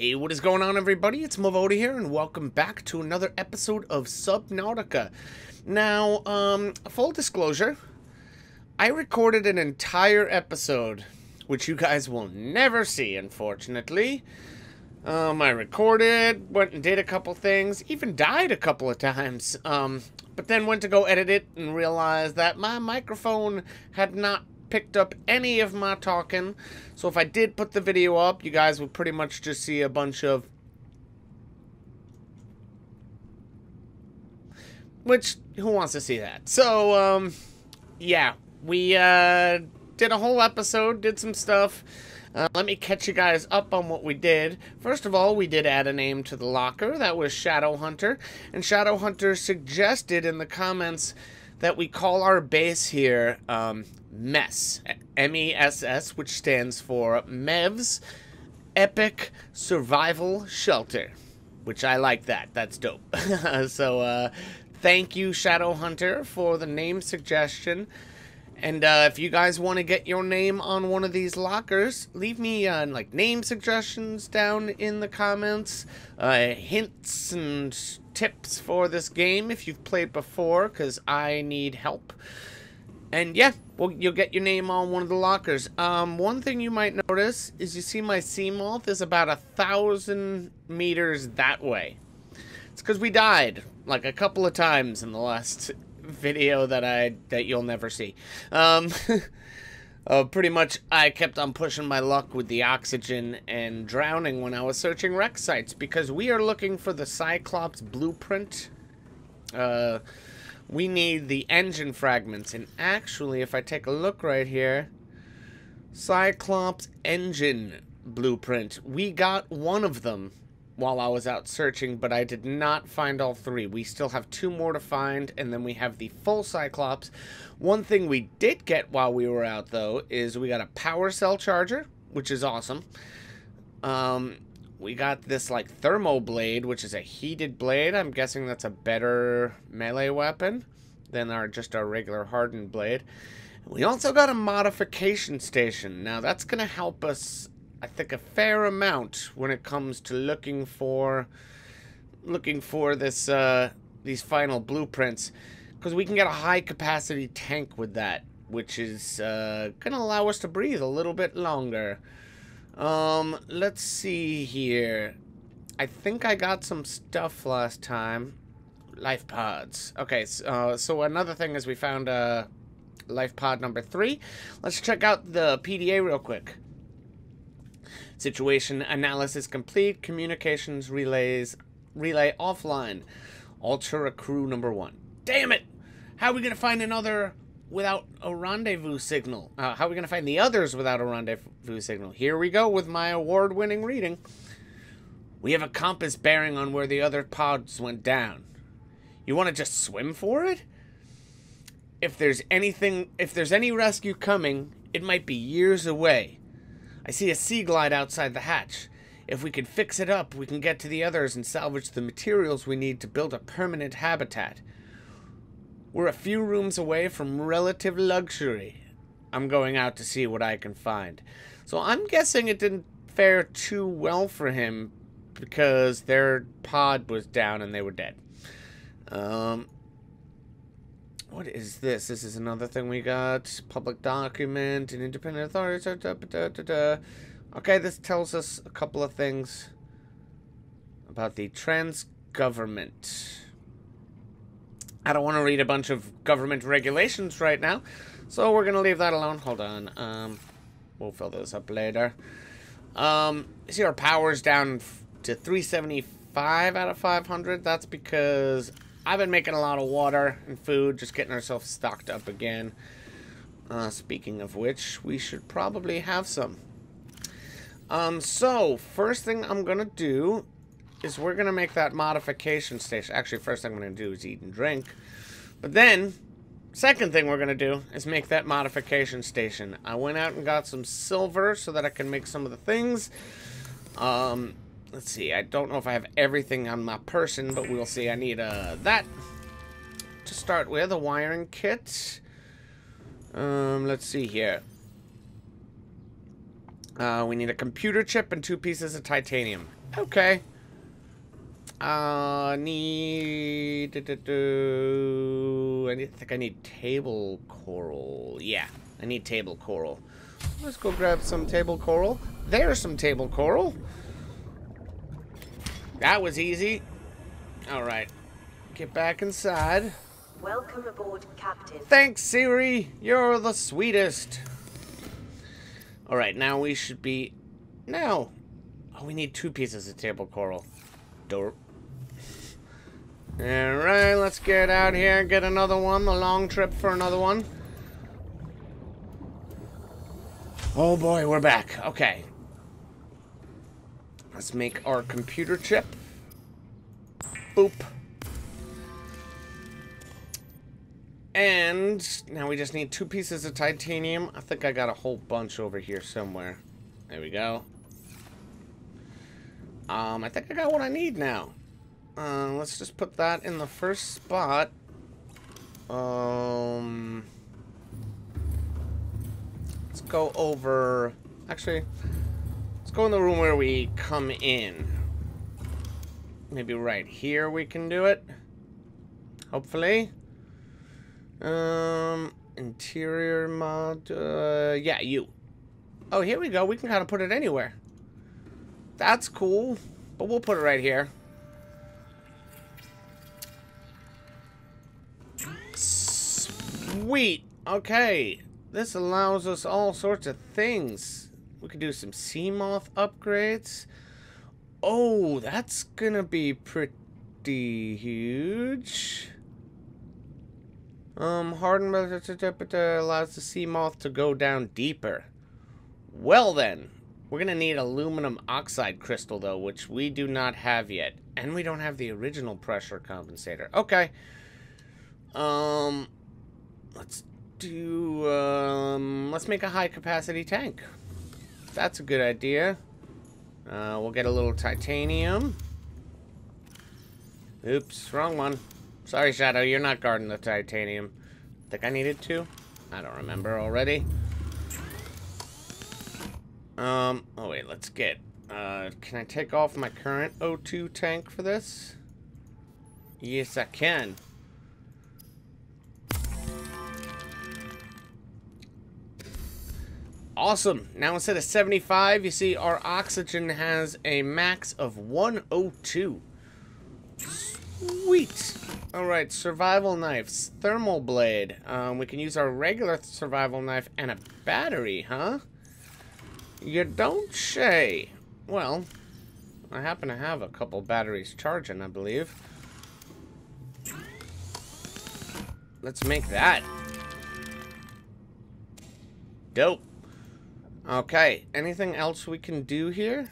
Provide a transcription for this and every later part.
Hey, what is going on, everybody? It's Mevoda here, and welcome back to another episode of Subnautica. Now, um, full disclosure, I recorded an entire episode, which you guys will never see, unfortunately. Um, I recorded, went and did a couple things, even died a couple of times. Um, but then went to go edit it and realized that my microphone had not picked up any of my talking. So if I did put the video up, you guys would pretty much just see a bunch of... Which, who wants to see that? So, um, yeah, we, uh, did a whole episode, did some stuff. Uh, let me catch you guys up on what we did. First of all, we did add a name to the locker. That was Shadow Hunter. And Shadow Hunter suggested in the comments that we call our base here um, MESS, M-E-S-S, which stands for MEVS Epic Survival Shelter, which I like that. That's dope. so uh, thank you, Shadow Hunter, for the name suggestion. And uh, if you guys want to get your name on one of these lockers, leave me uh, like name suggestions down in the comments, uh, hints and tips for this game if you've played before, because I need help. And yeah, well, you'll get your name on one of the lockers. Um, one thing you might notice is you see my Seamoth is about a thousand meters that way. It's because we died like a couple of times in the last video that I that you'll never see. Um, uh, pretty much, I kept on pushing my luck with the oxygen and drowning when I was searching wreck sites because we are looking for the Cyclops blueprint. Uh, we need the engine fragments, and actually, if I take a look right here, Cyclops engine blueprint. We got one of them while I was out searching, but I did not find all three. We still have two more to find, and then we have the full Cyclops. One thing we did get while we were out, though, is we got a power cell charger, which is awesome. Um, we got this, like, thermo blade, which is a heated blade. I'm guessing that's a better melee weapon than our just our regular hardened blade. We also got a modification station. Now, that's going to help us I think a fair amount when it comes to looking for looking for this uh, these final blueprints because we can get a high capacity tank with that which is uh, gonna allow us to breathe a little bit longer um let's see here I think I got some stuff last time life pods okay so, uh, so another thing is we found uh, life pod number three let's check out the PDA real quick Situation analysis complete. Communications relays relay offline. Ultra crew number one. Damn it! How are we gonna find another without a rendezvous signal? Uh, how are we gonna find the others without a rendezvous signal? Here we go with my award-winning reading. We have a compass bearing on where the other pods went down. You want to just swim for it? If there's anything, if there's any rescue coming, it might be years away. I see a Seaglide outside the hatch. If we can fix it up, we can get to the others and salvage the materials we need to build a permanent habitat. We're a few rooms away from relative luxury. I'm going out to see what I can find. So I'm guessing it didn't fare too well for him because their pod was down and they were dead. Um, what is this? This is another thing we got. Public document and independent authority. Da, da, da, okay, this tells us a couple of things about the trans government. I don't want to read a bunch of government regulations right now, so we're going to leave that alone. Hold on. Um, we'll fill this up later. Um, see our power's down to 375 out of 500. That's because I've been making a lot of water and food, just getting ourselves stocked up again. Uh, speaking of which, we should probably have some. Um, so, first thing I'm going to do is we're going to make that modification station. Actually, first thing I'm going to do is eat and drink. But then, second thing we're going to do is make that modification station. I went out and got some silver so that I can make some of the things. Um, let's see, I don't know if I have everything on my person, but we'll see. I need uh, that to start with, a wiring kit. Um, let's see here. Uh, we need a computer chip and two pieces of titanium. Okay. Uh, need... Do, do, do, I need, think I need table coral. Yeah, I need table coral. Let's go grab some table coral. There's some table coral. That was easy. All right. Get back inside. Welcome aboard, Captain. Thanks, Siri. You're the sweetest. All right, now we should be... Now. Oh, we need two pieces of table coral. Dorp. Alright, let's get out here and get another one. The long trip for another one. Oh boy, we're back. Okay. Let's make our computer chip. Boop. And now we just need two pieces of titanium. I think I got a whole bunch over here somewhere. There we go. Um, I think I got what I need now. Uh, let's just put that in the first spot. Um, let's go over... Actually, let's go in the room where we come in. Maybe right here we can do it. Hopefully. Um, interior mod... Uh, yeah, you. Oh, here we go. We can kind of put it anywhere. That's cool. But we'll put it right here. Sweet. Okay. This allows us all sorts of things. We could do some Seamoth upgrades. Oh, that's gonna be pretty huge. Um, hardened allows the Seamoth to go down deeper. Well then, we're gonna need aluminum oxide crystal though, which we do not have yet. And we don't have the original pressure compensator. Okay. Um, Let's do, um, let's make a high capacity tank. That's a good idea. Uh, we'll get a little titanium. Oops, wrong one. Sorry, Shadow, you're not guarding the titanium. Think I needed to? I don't remember already. Um, oh wait, let's get, uh, can I take off my current O2 tank for this? Yes, I can. Awesome. Now instead of 75, you see our oxygen has a max of 102. Sweet. Alright, survival knives. Thermal blade. Um, we can use our regular survival knife and a battery, huh? You don't say. Well, I happen to have a couple batteries charging, I believe. Let's make that. Dope. Okay, anything else we can do here?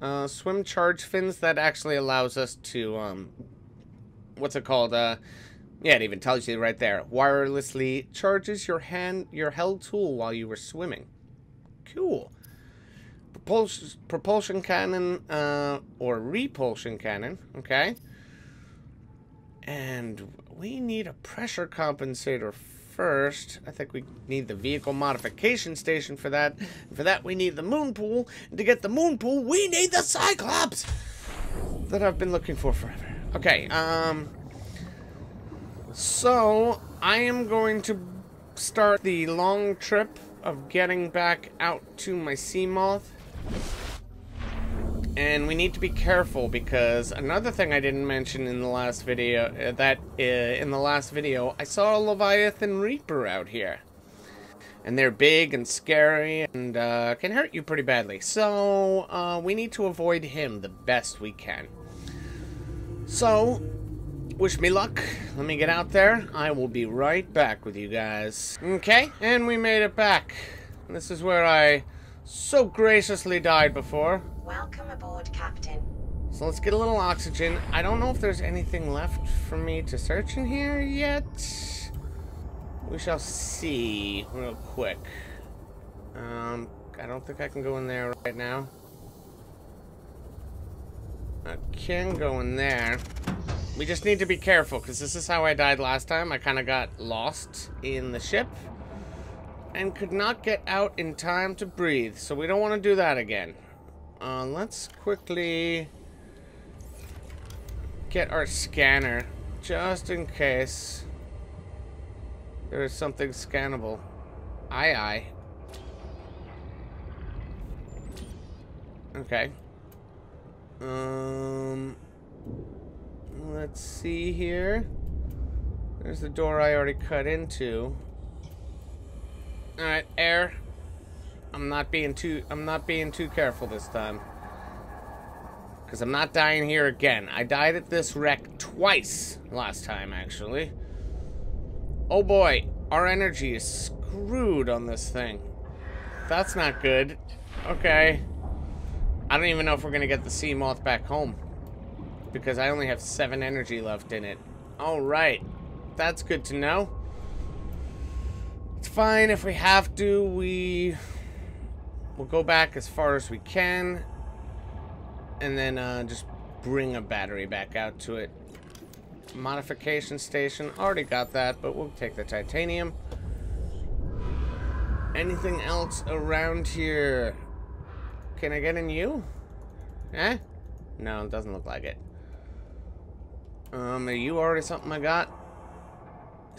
Uh, swim charge fins, that actually allows us to, um, what's it called? Uh, yeah, it even tells you right there. Wirelessly charges your hand, your held tool while you were swimming. Cool. Propulsion, propulsion cannon, uh, or repulsion cannon, okay. And we need a pressure compensator first, I think we need the vehicle modification station for that. For that, we need the moon pool. And to get the moon pool, we need the Cyclops that I've been looking for forever. Okay, um... So, I am going to start the long trip of getting back out to my Seamoth. And we need to be careful because another thing I didn't mention in the last video, uh, that uh, in the last video, I saw a Leviathan Reaper out here. And they're big and scary and uh, can hurt you pretty badly. So, uh, we need to avoid him the best we can. So, wish me luck. Let me get out there. I will be right back with you guys. Okay, and we made it back. This is where I so graciously died before. Welcome aboard, Captain. So let's get a little oxygen. I don't know if there's anything left for me to search in here yet. We shall see real quick. Um, I don't think I can go in there right now. I can go in there. We just need to be careful, because this is how I died last time. I kind of got lost in the ship. And could not get out in time to breathe. So we don't want to do that again. Uh, let's quickly get our scanner just in case there is something scannable. Aye, aye. Okay. Um, let's see here. There's the door I already cut into. Alright, air. I'm not being too I'm not being too careful this time. Cause I'm not dying here again. I died at this wreck twice last time actually. Oh boy, our energy is screwed on this thing. That's not good. Okay. I don't even know if we're gonna get the Seamoth back home. Because I only have seven energy left in it. Alright. That's good to know. It's fine if we have to, we we'll go back as far as we can and then uh, just bring a battery back out to it. Modification station, already got that, but we'll take the titanium. Anything else around here? Can I get in you? Eh? No, it doesn't look like it. Um, are you already something I got?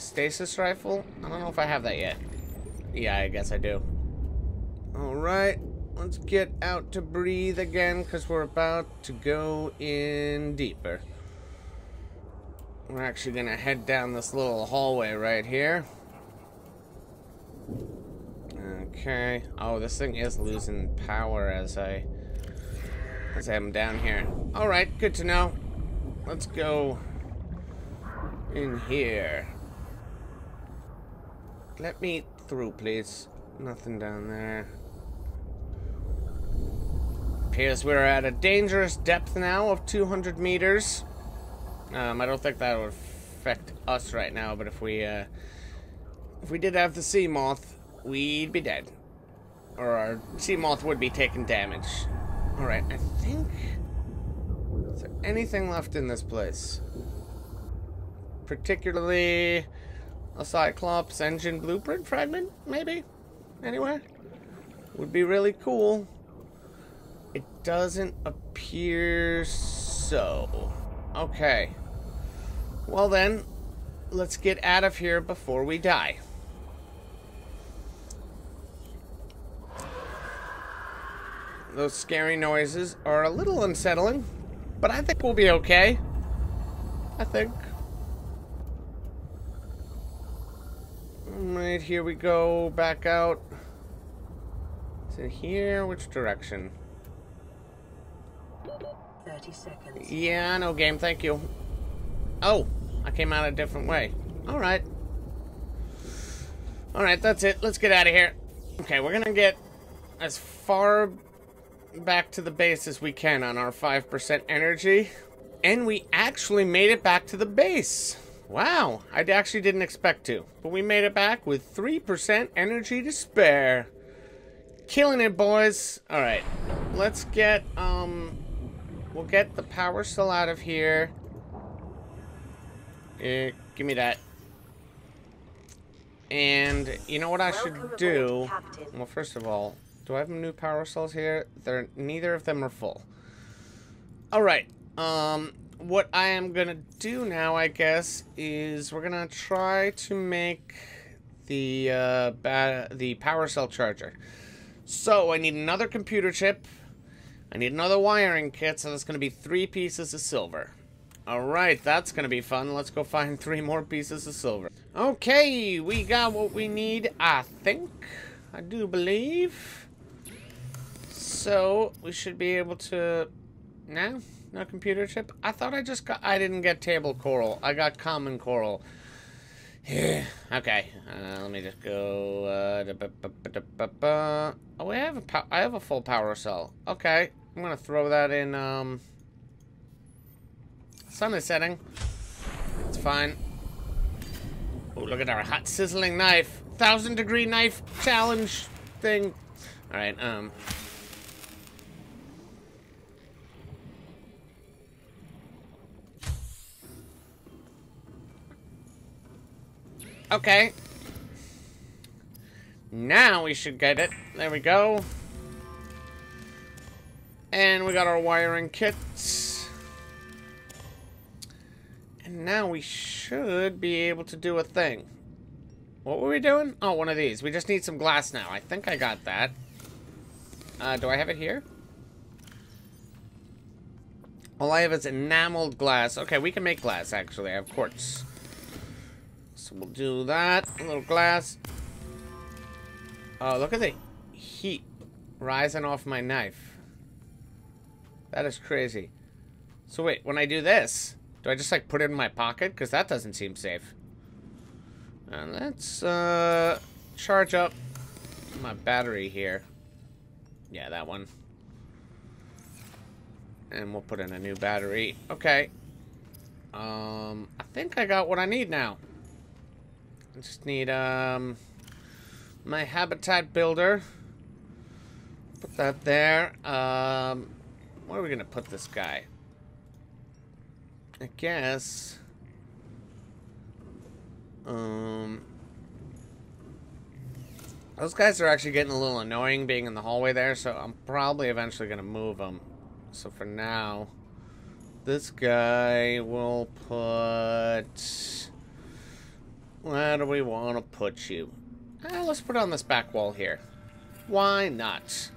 Stasis rifle? I don't know if I have that yet. Yeah, I guess I do. Alright, let's get out to breathe again because we're about to go in deeper. We're actually going to head down this little hallway right here. Okay. Oh, this thing is losing power as I as I'm down here. Alright, good to know. Let's go in here. Let me through, please. Nothing down there. Appears we're at a dangerous depth now of 200 meters. Um, I don't think that would affect us right now, but if we, uh, if we did have the Seamoth, we'd be dead. Or our Seamoth would be taking damage. Alright, I think... Is there anything left in this place? Particularly a Cyclops engine blueprint fragment, maybe? Anywhere? Would be really cool. It doesn't appear so. Okay. Well then, let's get out of here before we die. Those scary noises are a little unsettling, but I think we'll be okay. I think. Right, here we go, back out. Is it here? Which direction? 30 seconds. Yeah, no game, thank you. Oh, I came out a different way. Alright. Alright, that's it. Let's get out of here. Okay, we're gonna get as far back to the base as we can on our 5% energy. And we actually made it back to the base. Wow, I actually didn't expect to. But we made it back with 3% energy to spare. Killing it, boys. Alright, let's get, um... We'll get the power cell out of here. Eh, give me that. And you know what I should do? Well, first of all, do I have new power cells here? They're neither of them are full. All right. Um, what I am gonna do now, I guess, is we're gonna try to make the uh, the power cell charger. So I need another computer chip. I need another wiring kit, so that's gonna be three pieces of silver. Alright, that's gonna be fun. Let's go find three more pieces of silver. Okay, we got what we need, I think. I do believe. So, we should be able to... No? No computer chip? I thought I just got... I didn't get table coral. I got common coral. Okay. Uh, let me just go... Uh. Oh, I have a have a full power cell. Okay. I'm gonna throw that in, um... Sun is setting. It's fine. Oh, look at our hot sizzling knife. Thousand degree knife challenge thing. Alright, um. Okay. Now we should get it. There we go. And we got our wiring kits. And now we should be able to do a thing. What were we doing? Oh, one of these. We just need some glass now. I think I got that. Uh, do I have it here? All I have is enameled glass. Okay, we can make glass, actually. I have quartz. We'll do that. A little glass. Oh, look at the heat rising off my knife. That is crazy. So wait, when I do this, do I just like put it in my pocket? Because that doesn't seem safe. And let's uh, charge up my battery here. Yeah, that one. And we'll put in a new battery. Okay. Um, I think I got what I need now. I just need um my habitat builder. Put that there. Um, where are we gonna put this guy? I guess. Um, those guys are actually getting a little annoying being in the hallway there, so I'm probably eventually gonna move them. So for now, this guy will put. Where do we want to put you? Eh, let's put it on this back wall here. Why not?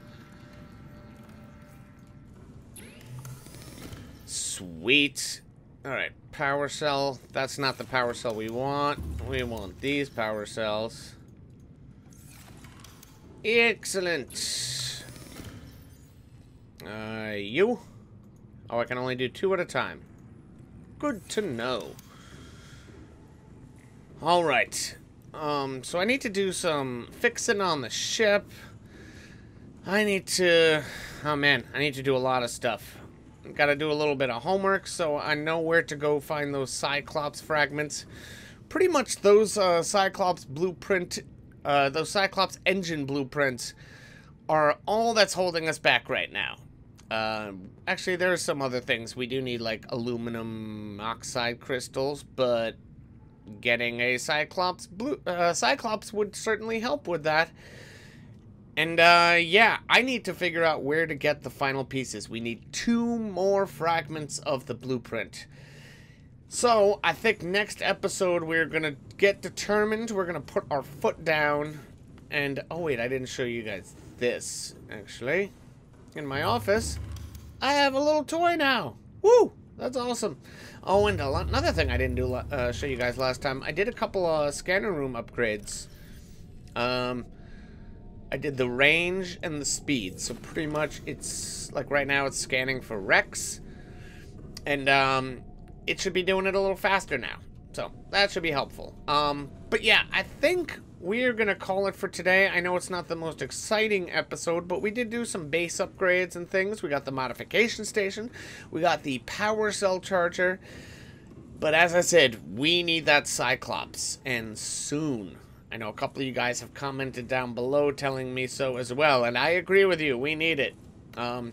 Sweet. Alright, power cell. That's not the power cell we want. We want these power cells. Excellent. Uh, you? Oh, I can only do two at a time. Good to know. Alright. Um, so I need to do some fixing on the ship. I need to... Oh, man. I need to do a lot of stuff. Got to do a little bit of homework, so I know where to go find those Cyclops fragments. Pretty much those uh, Cyclops blueprint... Uh, those Cyclops engine blueprints are all that's holding us back right now. Uh, actually, there are some other things. We do need, like, aluminum oxide crystals, but getting a Cyclops blue uh, Cyclops would certainly help with that. And uh, yeah, I need to figure out where to get the final pieces. We need two more fragments of the blueprint. So I think next episode we're gonna get determined. We're gonna put our foot down. And oh wait, I didn't show you guys this actually. In my office, I have a little toy now. Woo! That's awesome. Oh, and another thing I didn't do uh, show you guys last time. I did a couple of uh, scanner room upgrades. Um, I did the range and the speed. So pretty much it's like right now it's scanning for wrecks. And um, it should be doing it a little faster now. So that should be helpful. Um, but yeah, I think we're going to call it for today. I know it's not the most exciting episode, but we did do some base upgrades and things. We got the modification station. We got the power cell charger. But as I said, we need that Cyclops, and soon. I know a couple of you guys have commented down below telling me so as well, and I agree with you. We need it. Um,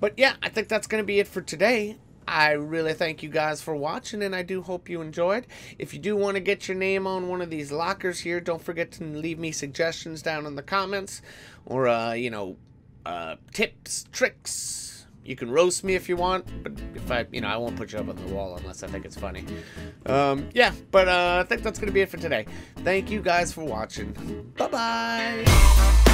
but yeah, I think that's going to be it for today. I really thank you guys for watching, and I do hope you enjoyed. If you do want to get your name on one of these lockers here, don't forget to leave me suggestions down in the comments, or, uh, you know, uh, tips, tricks. You can roast me if you want, but if I, you know, I won't put you up on the wall unless I think it's funny. Um, yeah, but uh, I think that's going to be it for today. Thank you guys for watching. Bye-bye.